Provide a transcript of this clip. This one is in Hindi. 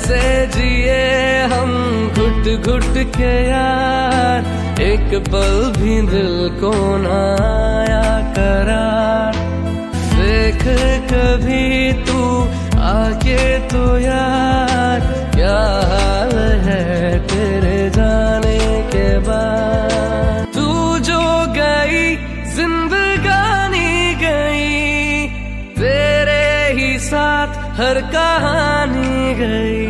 कैसे जिए हम घुट घुट के यार। एक पल भी दिल को ना आया करार। देख कभी तू आके तो यार। क्या हाल है तेरे जाने के बाद? तू जो गई, जिंदगानी गई, तेरे ही साथ हर कहानी गई।